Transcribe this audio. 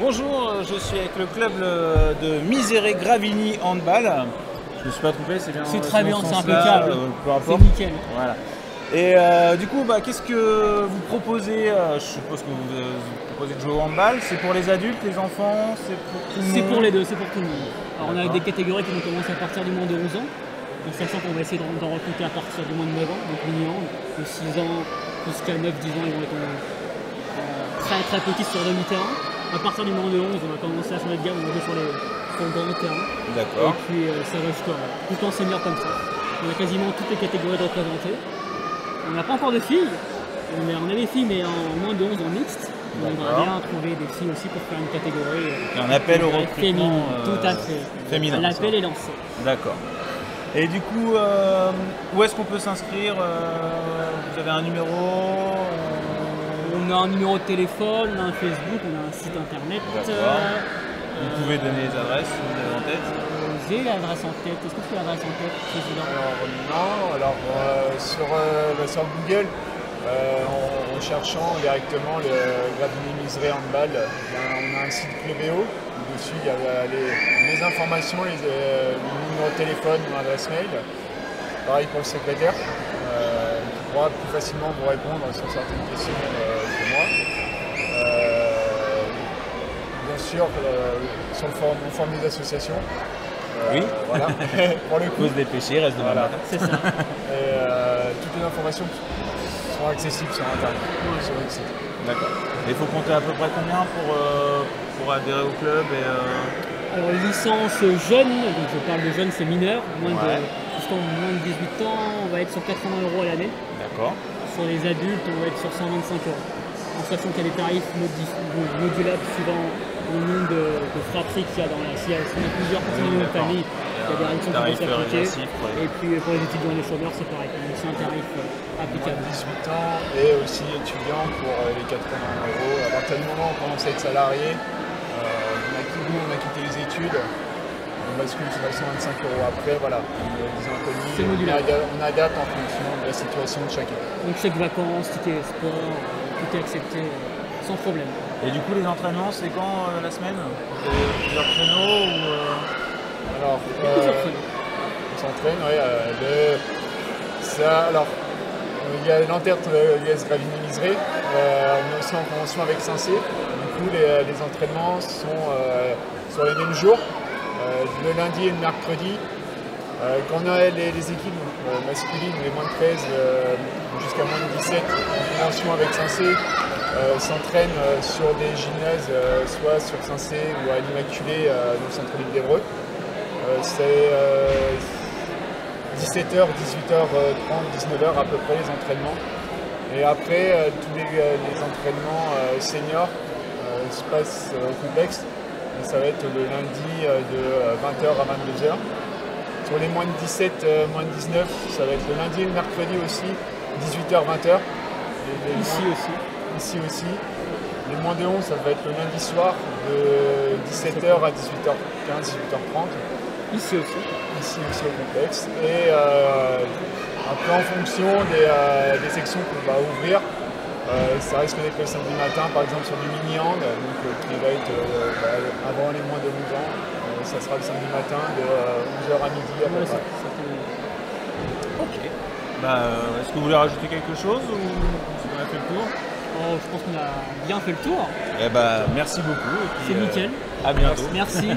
Bonjour, je suis avec le club euh, de Miseré Gravini Handball. Je me suis pas trompé, c'est bien. C'est euh, très bien, ce c'est impeccable. euh, peu C'est nickel. Voilà. Et euh, du coup, bah, qu'est-ce que vous proposez euh, Je suppose que vous, euh, vous proposez de jouer au handball. C'est pour les adultes, les enfants C'est pour tout le C'est pour les deux, c'est pour tout le monde. Alors on a des catégories qui vont commencer à partir du moins de 11 ans, en sachant qu'on va essayer d'en recruter à partir du moins de 9 ans, donc mini-hand, de 6 ans jusqu'à 9-10 ans, ils vont être très très petits sur demi-terrain. À partir du moment de 11, on va commencer à changer de gamme, on jouer sur, les, sur le grand terrain. Et D'accord. puis euh, ça va jusqu'à tout en senior comme ça. On a quasiment toutes les catégories de représentées. On n'a pas encore de filles, on a, on a des filles mais en moins de 11 en mixte. On aimerait bien trouver des filles aussi pour faire une catégorie. euh, Un appel au recrutement. euh, tout à fait. féminin, L'appel est lancé. D'accord. Et du coup, euh, où est-ce qu'on peut s'inscrire Euh, Vous avez un numéro Euh, On a un numéro de téléphone, on a un Facebook, on a un site internet. Euh, Vous pouvez donner les adresses si vous avez en tête J'ai l'adresse en tête. Est-ce que tu as l'adresse en tête, président Alors non, alors euh, sur, euh, bah, sur Google, euh, en, en cherchant directement le Gravini Misery Handball, ben, on a un site Clubéo. Dessus, il y a euh, les, les informations, les, euh, le numéro de téléphone ou l'adresse mail. Pareil pour le secrétaire, euh, qui pourra plus facilement vous répondre sur certaines questions euh, que moi. Euh, bien sûr, euh, sur le forum, on forme des associations. Euh, Oui. Voilà, pour le coup. faut se dépêcher, reste demain Voilà. matin. C'est ça. Et euh, toutes les informations sont accessibles sur Internet, sur le site. D'accord. Et il faut compter à peu près combien pour, euh, pour adhérer au club et, euh, Alors licence jeune, donc je parle de jeune, c'est mineur, moins Ouais. de, jusqu'en moins de 18 ans, on va être sur 80 euros à l'année. D'accord. Sur les adultes, on va être sur 125 euros. En sachant qu'il y a des tarifs modulables suivant le nombre de, de fratries qu'il y a dans la. S'il y a, y a plusieurs Oui, dans une d'accord. famille, il y a des réductions qui vont s'appliquer. les- Et puis pour les étudiants et les chômeurs, c'est pareil. Donc c'est un tarif euh, applicable. de 18 ans et aussi étudiant pour euh, les 80 euros. À partir du moment où on commence à être salarié, euh, on a, quitté- on a quitté les études, on bascule sur la 125 euros après. Voilà, C'est on, on adapte en fonction de la situation de chacun. Donc chèque vacances, ticket sport, euh, tout est accepté euh, sans problème. Et du coup, les entraînements, c'est quand euh, la semaine? Plusieurs créneaux ou, euh, Alors, Plusieurs euh, créneaux. On s'entraîne, oui. euh, le- ça, alors, euh, il y a l'enterte euh, US Gravini Misery. Euh, on est aussi en convention avec Saint-Cyr. Du coup, les, les entraînements sont euh, sur les mêmes jours, euh, le lundi et le mercredi. Euh, quand on a les, équipes euh, masculines, les moins de 13 euh, jusqu'à moins de 17, en convention avec euh, s'entraînent sur des gymnases, soit sur Saint-Cyr ou à l'Immaculée dans le centre-ville d'Evreux. C'est euh, 17h, 18h30, 19h à peu près les entraînements. Et après, tous les, entraînements seniors se passent au complexe. Ça va être le lundi de euh, 20h à 22h. Sur les moins de 17, euh, moins de 19, ça va être le lundi et le mercredi aussi, 18h, 20h. Et les Ici moins- aussi. ici aussi. Les moins de 11, ça va être le lundi soir de 17h à 18h15, 18h30. Ici aussi. Ici aussi au complexe. Et euh, après, en fonction des, euh, des sections qu'on va ouvrir, euh, ça risque d'être le samedi matin, par exemple sur du mini-hand, donc euh, qui va être euh, bah, avant les moins de 11 ans. Euh, ça sera le samedi matin de euh, 11h à midi à peu près. ça- ça fait- Ok. Bah, euh, Est-ce que vous voulez rajouter quelque chose ou on a fait le tour? Oh, je pense qu'on a bien fait le tour. Eh bah, merci beaucoup. C'est euh, nickel. À bientôt. Merci.